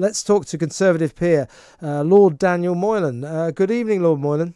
let's talk to Conservative peer, uh, Lord Daniel Moylan. Uh, good evening, Lord Moylan.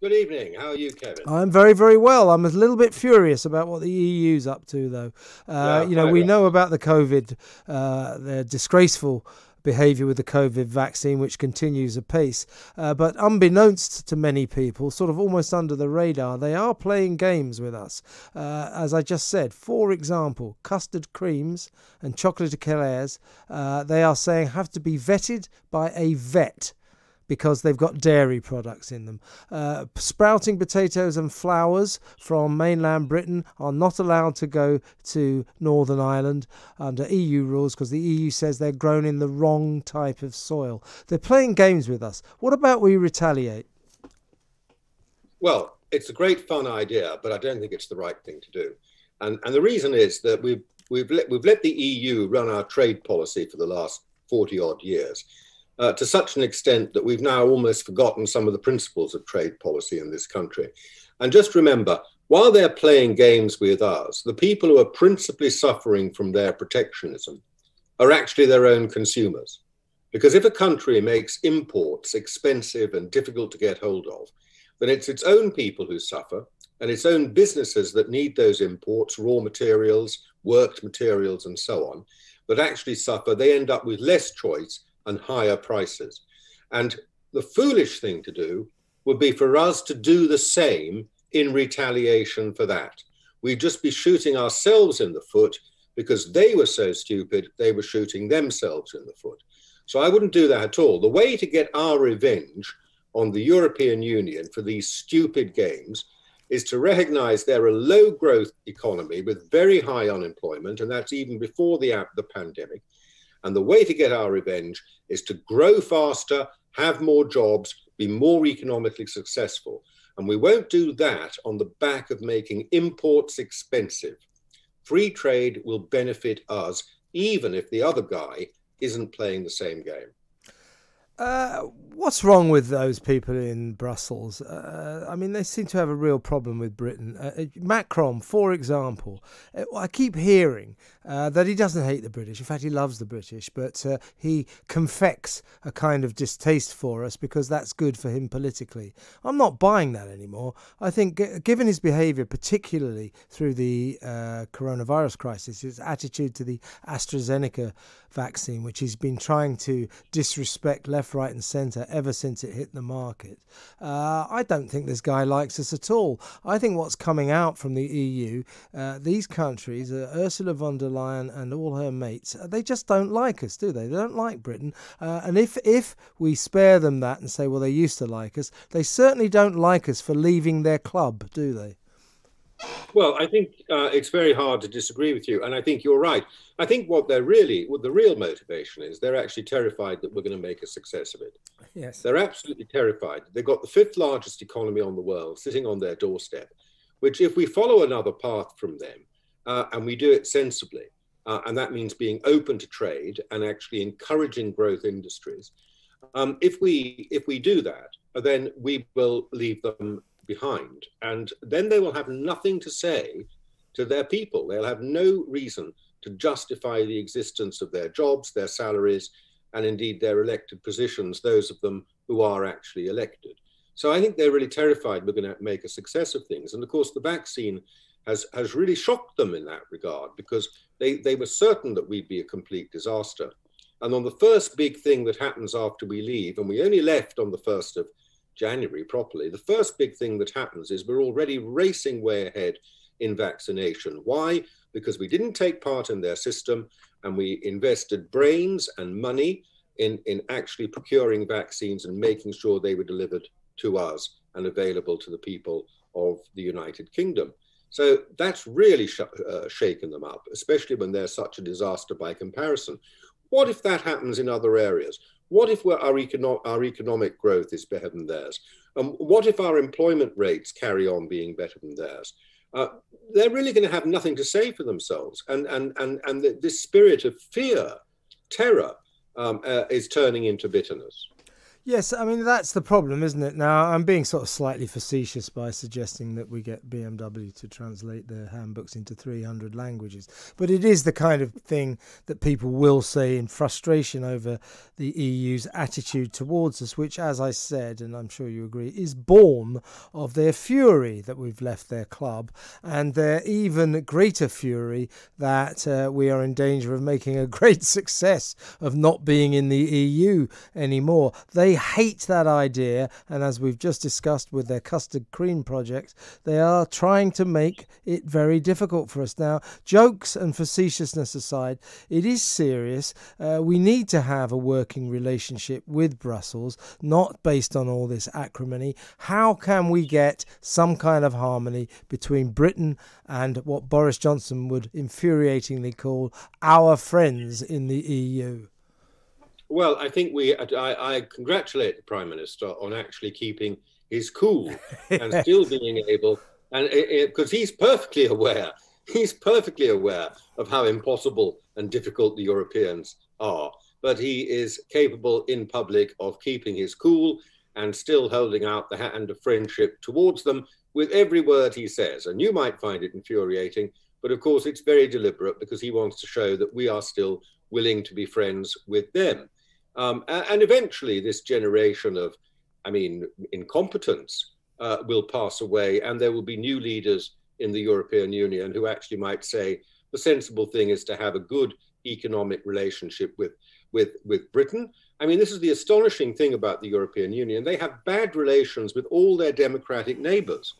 Good evening. How are you, Kevin? I'm very, very well. I'm a little bit furious about what the EU's up to, though. Uh, yeah, you know, we know about the COVID, uh, the disgraceful behaviour with the COVID vaccine, which continues apace. Uh, but unbeknownst to many people, sort of almost under the radar, they are playing games with us. Uh, as I just said, for example, custard creams and chocolate eclairs, uh, they are saying have to be vetted by a vet because they've got dairy products in them. Uh, sprouting potatoes and flowers from mainland Britain are not allowed to go to Northern Ireland under EU rules because the EU says they're grown in the wrong type of soil. They're playing games with us. What about we retaliate? Well, it's a great fun idea, but I don't think it's the right thing to do. And, and the reason is that we've, we've, let, we've let the EU run our trade policy for the last 40 odd years uh, to such an extent that we've now almost forgotten some of the principles of trade policy in this country. And just remember, while they're playing games with us, the people who are principally suffering from their protectionism are actually their own consumers. Because if a country makes imports expensive and difficult to get hold of, then it's its own people who suffer and its own businesses that need those imports, raw materials, worked materials, and so on, that actually suffer. They end up with less choice and higher prices. And the foolish thing to do would be for us to do the same in retaliation for that. We'd just be shooting ourselves in the foot because they were so stupid, they were shooting themselves in the foot. So I wouldn't do that at all. The way to get our revenge on the European Union for these stupid games is to recognize they're a low growth economy with very high unemployment, and that's even before the, the pandemic. And the way to get our revenge is to grow faster, have more jobs, be more economically successful. And we won't do that on the back of making imports expensive. Free trade will benefit us, even if the other guy isn't playing the same game. Uh, what's wrong with those people in Brussels? Uh, I mean, they seem to have a real problem with Britain. Uh, uh Macron, for example, uh, I keep hearing uh, that he doesn't hate the British. In fact, he loves the British, but he confects a kind of distaste for us because that's good for him politically. I'm not buying that anymore. I think, given his behaviour, particularly through the coronavirus crisis, his attitude to the AstraZeneca vaccine, which he's been trying to disrespect left, right, and centre ever since it hit the market. Uh, I don't think this guy likes us at all. I think what's coming out from the EU, uh, these countries, uh, Ursula von der Leyen and all her mates, uh, they just don't like us, do they? They don't like Britain. Uh, and if if we spare them that and say, well, they used to like us, they certainly don't like us for leaving their club, do they? Well, I think uh, it's very hard to disagree with you, and I think you're right. I think what they're really, what the real motivation is, they're actually terrified that we're going to make a success of it. Yes, they're absolutely terrified. They've got the fifth largest economy on the world sitting on their doorstep, which, if we follow another path from them uh, and we do it sensibly, uh, and that means being open to trade and actually encouraging growth industries. Um, if we if we do that, then we will leave them behind. And then they will have nothing to say to their people. They'll have no reason to justify the existence of their jobs, their salaries, and indeed their elected positions, those of them who are actually elected. So I think they're really terrified we're going to make a success of things. And of course, the vaccine has, has really shocked them in that regard because they, they were certain that we'd be a complete disaster. And on the first big thing that happens after we leave, and we only left on the 1st of January properly, the first big thing that happens is we're already racing way ahead in vaccination. Why? Because we didn't take part in their system and we invested brains and money in, in actually procuring vaccines and making sure they were delivered to us and available to the people of the United Kingdom. So that's really sh- uh, shaken them up, especially when they're such a disaster by comparison. What if that happens in other areas? What if our, econo- our economic growth is better than theirs? Um, what if our employment rates carry on being better than theirs? Uh, they're really going to have nothing to say for themselves. And, and, and, and this spirit of fear, terror, um, uh, is turning into bitterness. Yes, I mean that's the problem, isn't it? Now I'm being sort of slightly facetious by suggesting that we get BMW to translate their handbooks into 300 languages, but it is the kind of thing that people will say in frustration over the EU's attitude towards us, which, as I said, and I'm sure you agree, is born of their fury that we've left their club and their even greater fury that uh, we are in danger of making a great success of not being in the EU anymore. They hate that idea, and as we've just discussed with their custard cream project, they are trying to make it very difficult for us. Now, jokes and facetiousness aside, it is serious. Uh, we need to have a working relationship with Brussels, not based on all this acrimony. How can we get some kind of harmony between Britain and what Boris Johnson would infuriatingly call our friends in the EU? Well, I think we. I, I congratulate the prime minister on actually keeping his cool and still being able, and because he's perfectly aware, he's perfectly aware of how impossible and difficult the Europeans are. But he is capable in public of keeping his cool and still holding out the hand of friendship towards them with every word he says. And you might find it infuriating, but of course it's very deliberate because he wants to show that we are still willing to be friends with them. Um, and eventually, this generation of, I mean, incompetence uh, will pass away, and there will be new leaders in the European Union who actually might say the sensible thing is to have a good economic relationship with, with, with Britain. I mean, this is the astonishing thing about the European Union. They have bad relations with all their democratic neighbors.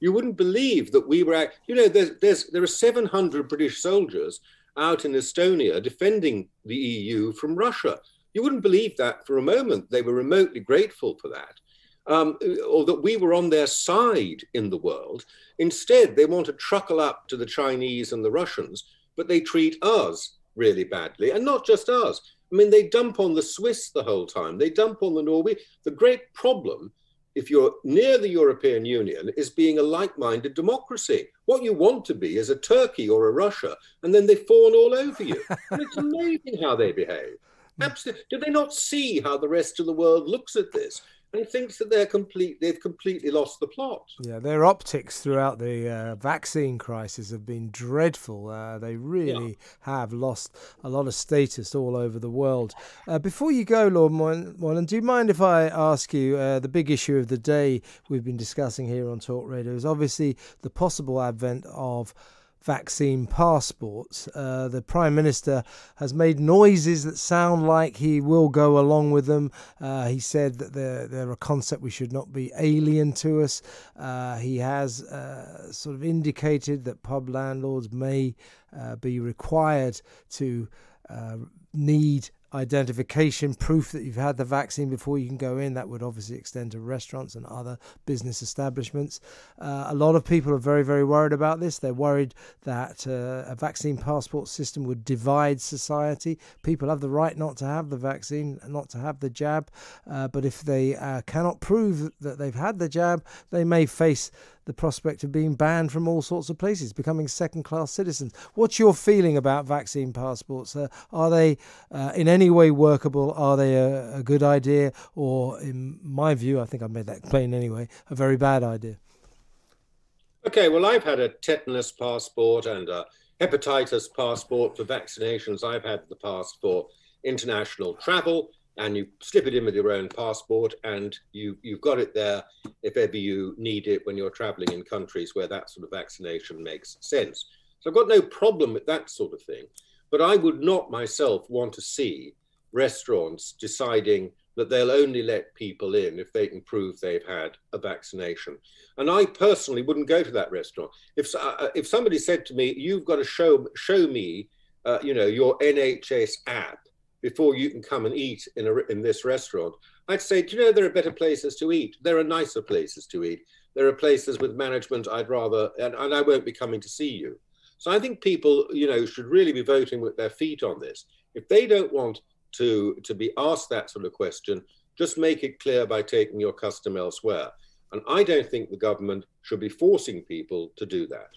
You wouldn't believe that we were, you know, there's, there's, there are 700 British soldiers out in Estonia defending the EU from Russia. You wouldn't believe that for a moment. They were remotely grateful for that, um, or that we were on their side in the world. Instead, they want to truckle up to the Chinese and the Russians, but they treat us really badly, and not just us. I mean, they dump on the Swiss the whole time. They dump on the Norway. The great problem, if you're near the European Union, is being a like-minded democracy. What you want to be is a Turkey or a Russia, and then they fawn all over you. and it's amazing how they behave. Absolutely. Do they not see how the rest of the world looks at this? And thinks that they're complete. They've completely lost the plot. Yeah, their optics throughout the uh, vaccine crisis have been dreadful. Uh, they really yeah. have lost a lot of status all over the world. Uh, before you go, Lord Moylan, do you mind if I ask you uh, the big issue of the day we've been discussing here on Talk Radio is obviously the possible advent of vaccine passports. Uh, the Prime Minister has made noises that sound like he will go along with them. Uh, he said that they're, they're, a concept we should not be alien to us. Uh, he has uh, sort of indicated that pub landlords may uh, be required to uh, need identification, proof that you've had the vaccine before you can go in. That would obviously extend to restaurants and other business establishments. Uh, a lot of people are very, very worried about this. They're worried that uh, a vaccine passport system would divide society. People have the right not to have the vaccine, not to have the jab, uh, but if they uh, cannot prove that they've had the jab, they may face the prospect of being banned from all sorts of places, becoming second class citizens. What's your feeling about vaccine passports? Uh, are they uh, in any way workable? Are they a, a, good idea? Or, in my view, I think I've made that plain anyway, a very bad idea? Okay, well, I've had a tetanus passport and a hepatitis passport for vaccinations. I've had the past for international travel and you slip it in with your own passport and you, you've got it there if ever you need it when you're traveling in countries where that sort of vaccination makes sense. So I've got no problem with that sort of thing. But I would not myself want to see restaurants deciding that they'll only let people in if they can prove they've had a vaccination. And I personally wouldn't go to that restaurant. If, uh, if somebody said to me, you've got to show, show me, uh, you know, your NHS app before you can come and eat in, a, in this restaurant, I'd say, do you know there are better places to eat? There are nicer places to eat. There are places with management I'd rather, and, and I won't be coming to see you. So I think people, you know, should really be voting with their feet on this. If they don't want to, to be asked that sort of question, just make it clear by taking your custom elsewhere. And I don't think the government should be forcing people to do that.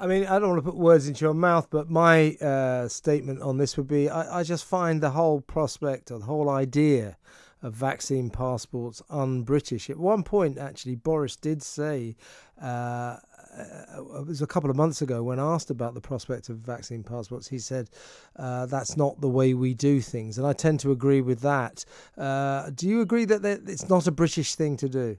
I mean, I don't want to put words into your mouth, but my uh, statement on this would be I, I, just find the whole prospect or the whole idea of vaccine passports un-British. At one point, actually, Boris did say. Uh, uh, it was a couple of months ago when asked about the prospect of vaccine passports, he said uh, that's not the way we do things, and I tend to agree with that. Uh, do you agree that it's not a British thing to do?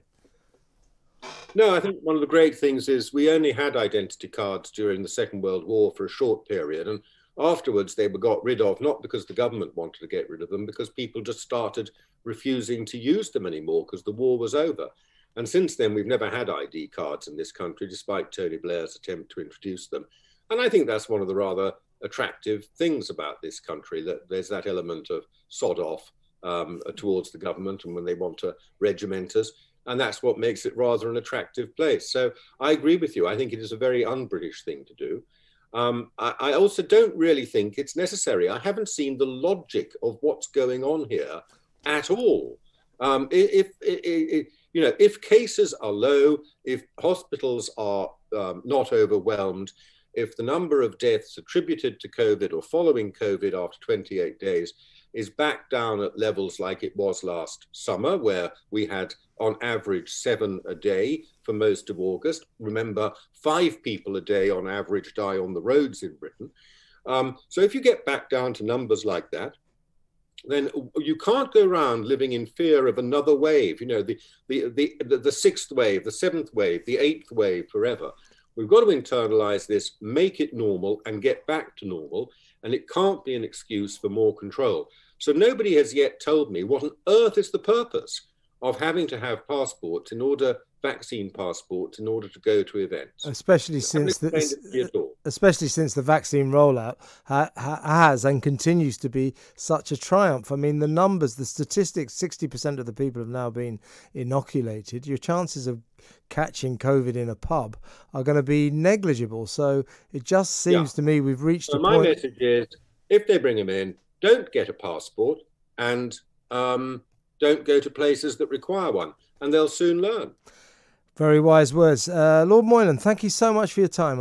No, I think one of the great things is we only had identity cards during the Second World War for a short period, and afterwards they were got rid of not because the government wanted to get rid of them, because people just started refusing to use them anymore because the war was over. And since then, we've never had ID cards in this country, despite Tony Blair's attempt to introduce them. And I think that's one of the rather attractive things about this country that there's that element of sod off um, towards the government and when they want to regiment us. And that's what makes it rather an attractive place. So I agree with you. I think it is a very un British thing to do. Um, I, I, also don't really think it's necessary. I haven't seen the logic of what's going on here at all. Um, if, if, if, you know, if cases are low, if hospitals are um, not overwhelmed, if the number of deaths attributed to COVID or following COVID after 28 days is back down at levels like it was last summer, where we had on average seven a day for most of August. Remember, five people a day on average die on the roads in Britain. Um, so if you get back down to numbers like that, then you can't go around living in fear of another wave, you know, the, the, the, the, the sixth wave, the seventh wave, the eighth wave forever. We've got to internalize this, make it normal, and get back to normal. And it can't be an excuse for more control. So nobody has yet told me what on earth is the purpose of having to have passports in order vaccine passports in order to go to events. Especially since the, especially since the vaccine rollout ha, ha, has and continues to be such a triumph. I mean, the numbers, the statistics: sixty percent of the people have now been inoculated. Your chances of catching COVID in a pub are going to be negligible. So it just seems yeah. to me we've reached so a my point. My message is: if they bring them in, don't get a passport and um, don't go to places that require one, and they'll soon learn. Very wise words. Uh, Lord Moylan, thank you so much for your time.